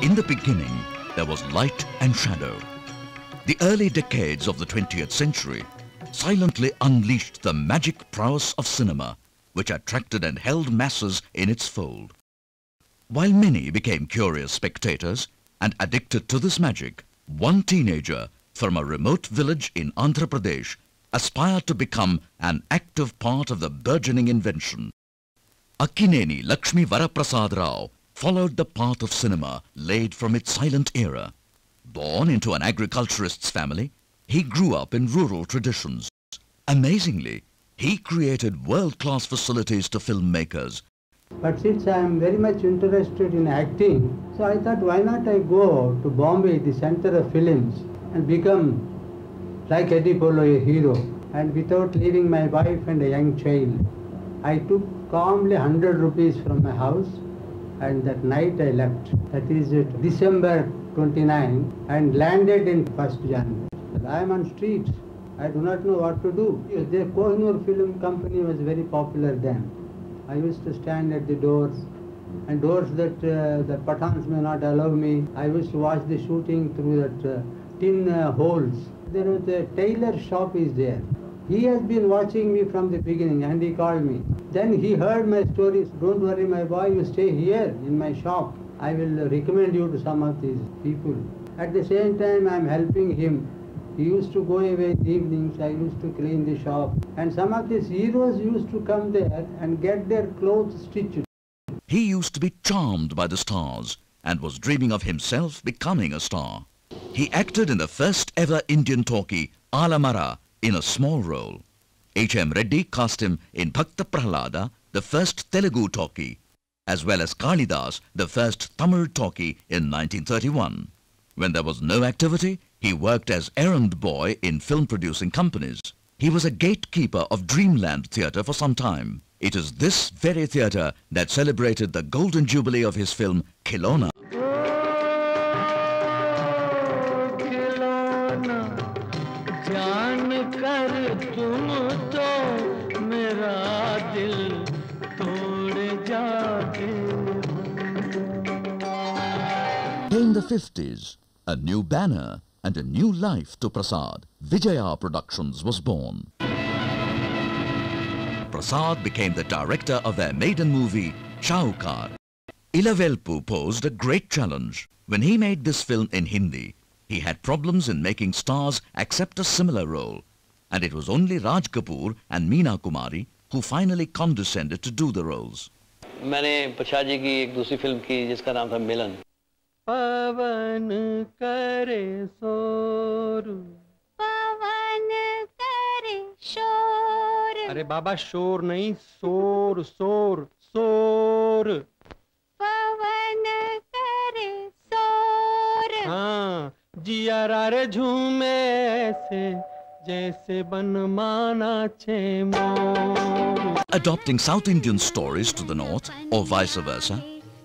In the beginning, there was light and shadow. The early decades of the 20th century silently unleashed the magic prowess of cinema, which attracted and held masses in its fold. While many became curious spectators and addicted to this magic, one teenager from a remote village in Andhra Pradesh aspired to become an active part of the burgeoning invention. Akkineni Lakshmi Varaprasad Rao followed the path of cinema laid from its silent era. Born into an agriculturist's family, he grew up in rural traditions. Amazingly, he created world-class facilities to filmmakers. But since I am very much interested in acting, so I thought why not I go to Bombay, the center of films, and become like Eddie Polo, a hero. And without leaving my wife and a young child, I took calmly 100 rupees from my house and that night I left. That is it, December 29 and landed in 1st January. I am on streets. I do not know what to do. The Kohinoor Film Company was very popular then. I used to stand at the doors and doors that uh, the Pathans may not allow me. I used to watch the shooting through that uh, tin uh, holes. There was a tailor shop is there. He has been watching me from the beginning and he called me. Then he heard my stories. Don't worry my boy, you stay here in my shop. I will recommend you to some of these people. At the same time I am helping him. He used to go away in the evenings, I used to clean the shop. And some of these heroes used to come there and get their clothes stitched. He used to be charmed by the stars and was dreaming of himself becoming a star. He acted in the first ever Indian talkie, Alam Ara, in a small role. H.M. Reddy cast him in Bhakta Prahlada, the first Telugu talkie, as well as Kalidas, the first Tamil talkie in 1931. When there was no activity, he worked as errand boy in film producing companies. He was a gatekeeper of Dreamland Theatre for some time. It is this very theatre that celebrated the golden jubilee of his film Khilona. In the 50s, a new banner and a new life to Prasad, Vijaya Productions was born. Prasad became the director of their maiden movie, Shavukaru. Ilavelpu posed a great challenge. When he made this film in Hindi, he had problems in making stars accept a similar role. And it was only Raj Kapoor and Meena Kumari who finally condescended to do the roles. मैंने प्रसाद जी की एक दूसरी film की जिसका नाम था मिलन। पवन करे शोर। पवन करे शोर। अरे बाबा शोर नहीं शोर शोर शोर। पवन करे शोर। हाँ जिया रे झूमे ऐसे जैसे बनमाना छे मोर Adopting South Indian stories to the north or vice versa,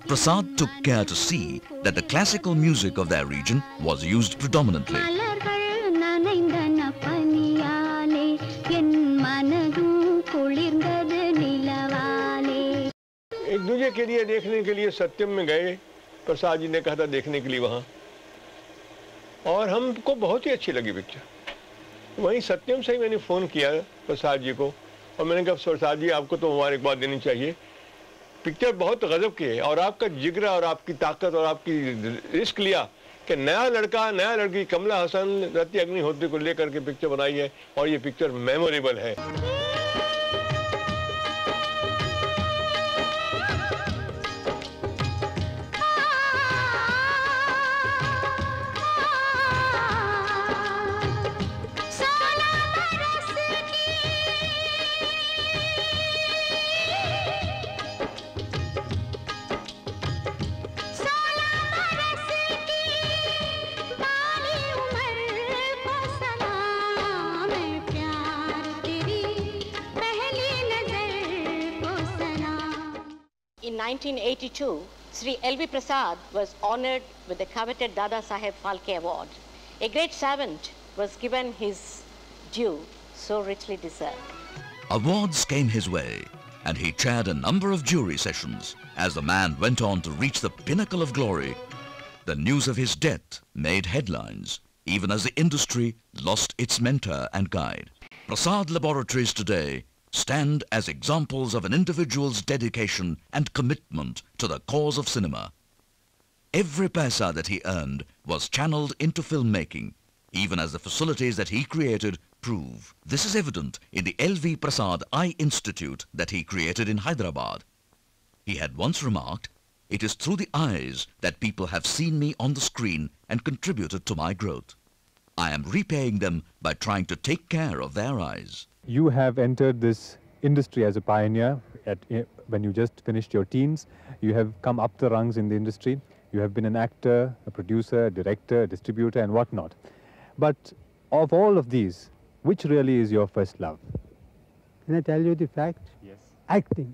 Prasad took care to see that the classical music of their region was used predominantly. एक दूजे के लिए देखने के लिए सत्यम में गए प्रसाद जी ने कहा था देखने के लिए वहाँ और हमको बहुत ही अच्छी लगी पिक्चर वहीं सत्यम से ही मैंने फ़ोन किया प्रसाद जी को और मैंने कहा, प्रसाद जी, आपको तो मुबारकबाद देनी चाहिए। पिक्चर बहुत गजब की है और आपका जिगरा और आपकी ताकत और आपकी रिस्क लिया कि नया लड़का, नया लड़की कमला हसन रति अग्निहोत्री को लेकर के पिक्चर बनाई है और ये पिक्चर मेमोरेबल है। 1982, Sri L.V. Prasad was honored with the coveted Dada Saheb Phalke Award. A great servant was given his due, so richly deserved. Awards came his way, and he chaired a number of jury sessions as the man went on to reach the pinnacle of glory. The news of his death made headlines, even as the industry lost its mentor and guide. Prasad Laboratories today stand as examples of an individual's dedication and commitment to the cause of cinema. Every paisa that he earned was channeled into filmmaking, even as the facilities that he created prove. This is evident in the L.V. Prasad Eye Institute that he created in Hyderabad. He had once remarked, it is through the eyes that people have seen me on the screen and contributed to my growth. I am repaying them by trying to take care of their eyes. You have entered this industry as a pioneer at, eh, when you just finished your teens. You have come up the rungs in the industry. You have been an actor, a producer, a director, a distributor, and whatnot. But of all of these, which really is your first love? Can I tell you the fact? Yes. Acting.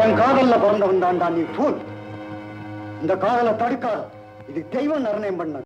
என் காதல்ல பிறந்தவன் தான்டா நீ pool இந்த காதலை தடுக்காத இது தெய்வம் நிர்ணயம் பண்ண